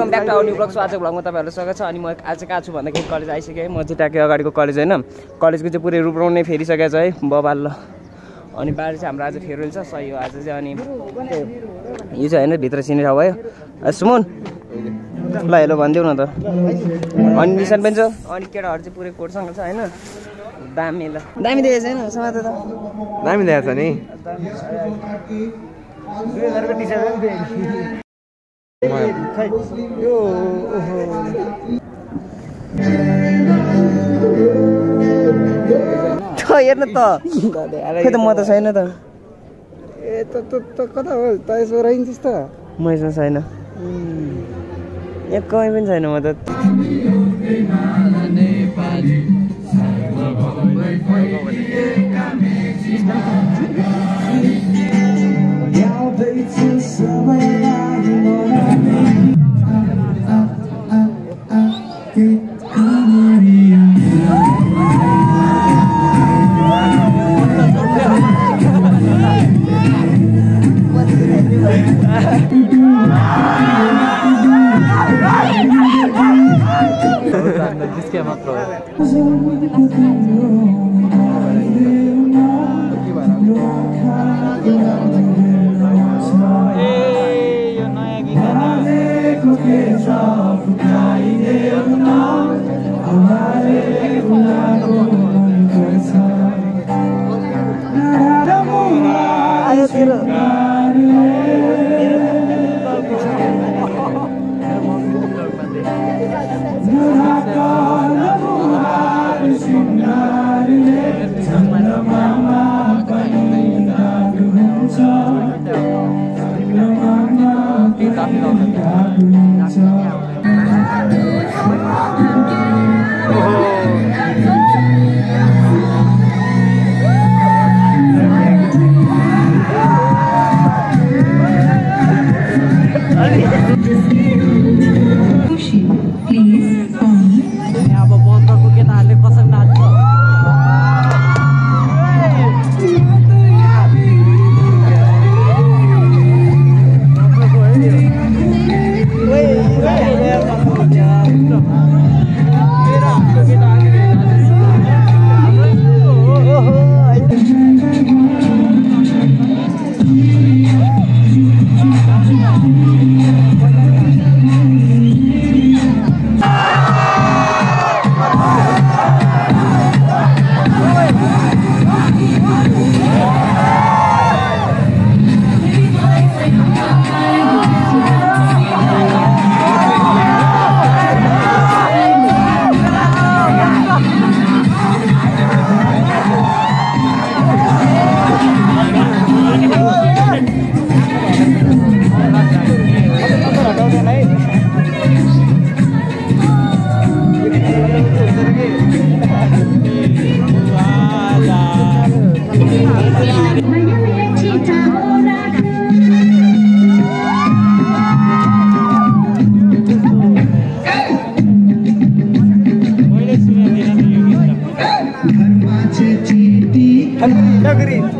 Welcome back to आउने blog so आजको ब्लगमा तपाईँहरूलाई स्वागत छ। अनि म आज कहाँ छु भन्दाखेरि कलेज आइसकेँ म चाहिँ ट्याक्कै अगाडिको कलेज होइन। कलेजको चाहिँ पुरै रूप नै फेरिसकेको छ है बबाल ल। अनि बाहिर चाहिँ हाम्रो आज फेयरवेल छ। सही हो आज चाहिँ अनि यो चाहिँ होइन भित्र सिने ठाउँ भयो। सुमन ल हेलो भनिदेऊ न त। अनि निशान पनि छ। अनि केटाहरू चाहिँ पुरै कोटसँग छ होइन। दामी ल। दामी देखेको छैन त। दामी देखाएको छ नि। हेर्न त खै त म त छैन त ए त कता हो त यसो रहन्छस् त मैसँग छैन यहाँ कहीँ पनि छैन म त Please, تجري؟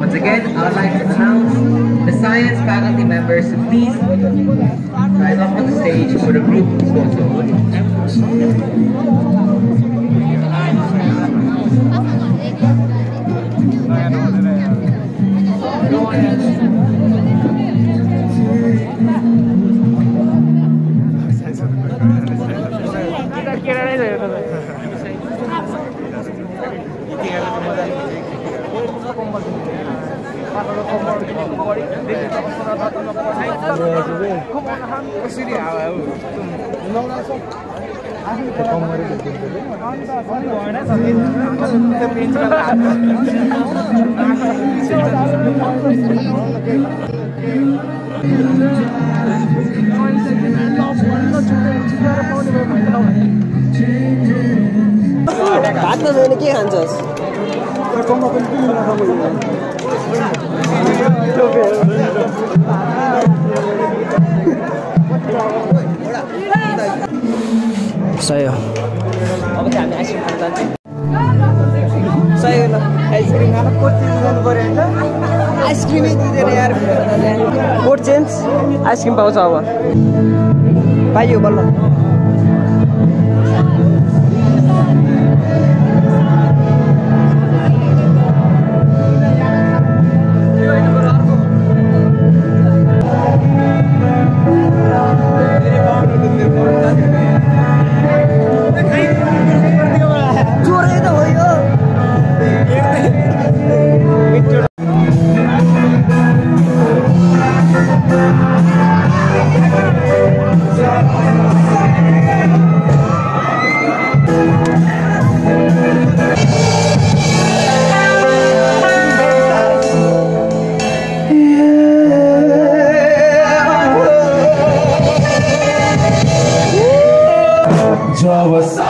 Once again, I would like to announce the science faculty members please rise up on the stage for the group photo. भात नखाने के खान्छस्? हो अब हामी आइसक्रिम खान जान्छौँ हो ल आइसक्रिम खान कोट चेन्ज गर्नु पऱ्यो होइन आइसक्रिमै दिँदैन यार कोड चेन्ज आइसक्रिम पाउँछ अब पाइयो बल्ल was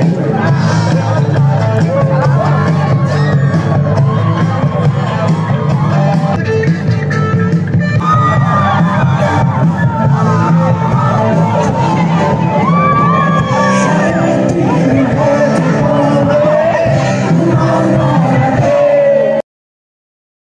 Gracias.